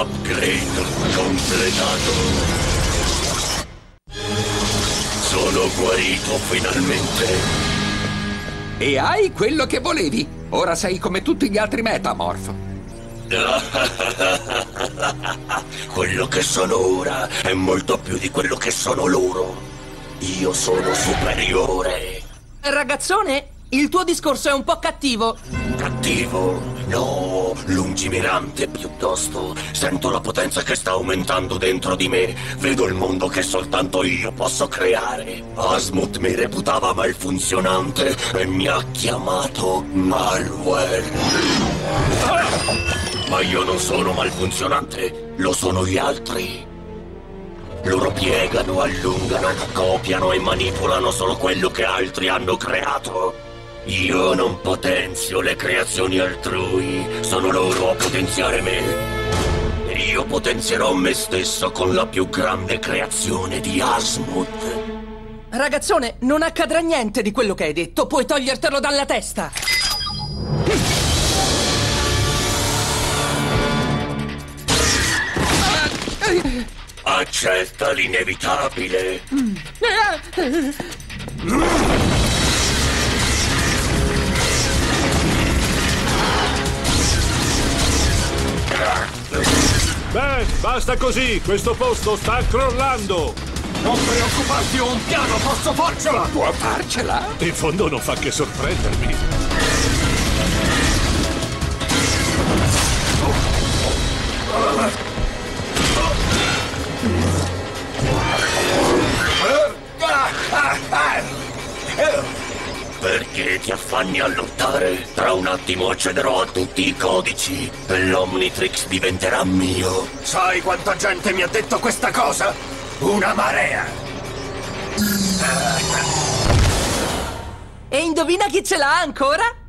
L'upgrade completato. Sono guarito finalmente. E hai quello che volevi. Ora sei come tutti gli altri Metamorph. quello che sono ora è molto più di quello che sono loro. Io sono superiore. Ragazzone, il tuo discorso è un po' cattivo. Cattivo? No, lungimirante piuttosto. Sento la potenza che sta aumentando dentro di me. Vedo il mondo che soltanto io posso creare. Asmut mi reputava malfunzionante e mi ha chiamato malware. Ma io non sono malfunzionante, lo sono gli altri. Loro piegano, allungano, copiano e manipolano solo quello che altri hanno creato. Io non potenzio le creazioni altrui, sono loro a potenziare me. E io potenzierò me stesso con la più grande creazione di Asmut. Ragazzone, non accadrà niente di quello che hai detto, puoi togliertelo dalla testa. Accetta l'inevitabile. Beh, basta così, questo posto sta crollando. Non preoccuparti, ho un piano, posso farcela! Può farcela? In fondo non fa che sorprendermi. Perché ti affanni a lottare? Tra un attimo accederò a tutti i codici e l'Omnitrix diventerà mio. Sai quanta gente mi ha detto questa cosa? Una marea! E indovina chi ce l'ha ancora?